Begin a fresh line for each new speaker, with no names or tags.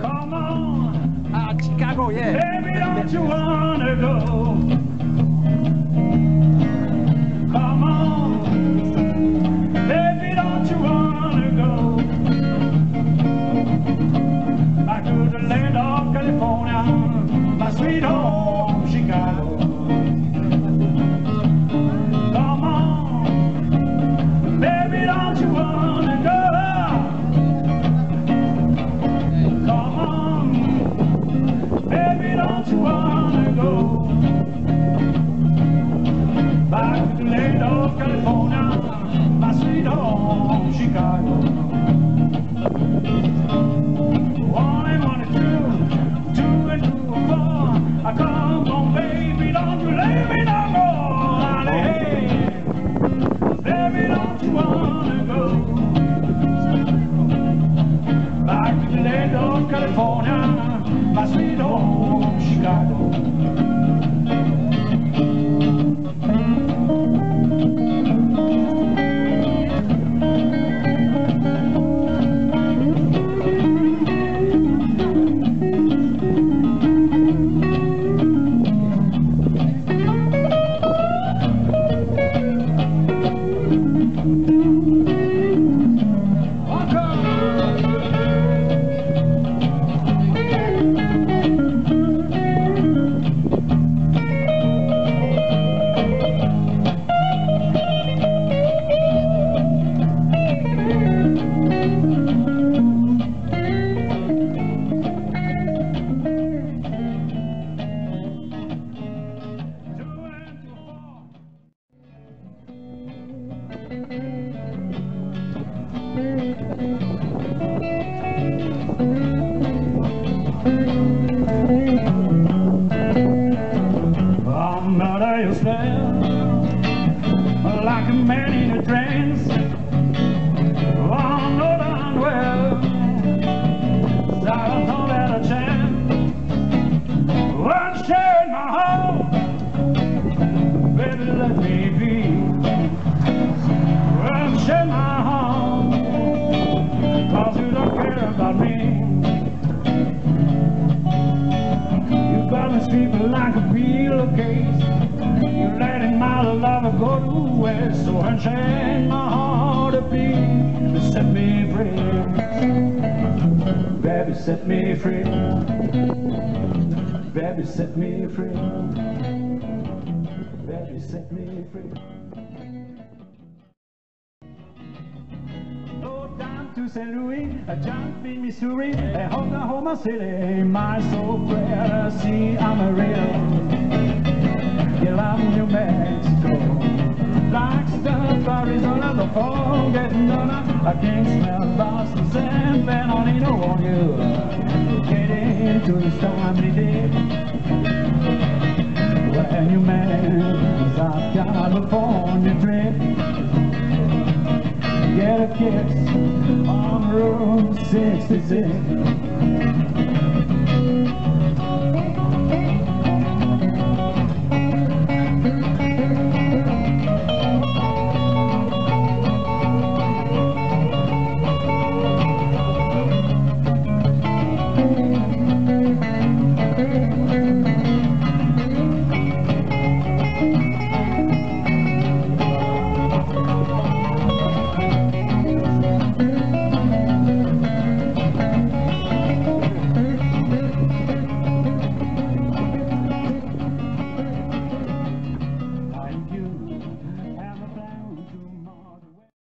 Come on,
uh, Chicago, yeah.
baby, don't you wanna go? Come on, baby, don't you wanna go? Back to the land of California, my sweet home, Of California, my sweet home, Chicago. One my home, baby, let me be. One share my home, cause you don't care about me. You me sleeping like a pillowcase. You're letting my love go to waste. So unchain my heart to beat. Set me free. Baby, set me free. Baby, set me free. Baby, set me free. Go down to St. Louis, a jump in Missouri, a Oklahoma City, my soul prayer to see Amarillo. You love New Mexico. Flagstaff, Arizona, the fall getting done. I can smell Boston, San Bernardino on you. Get into the timely day. You make South California trip get a kiss on Route 66.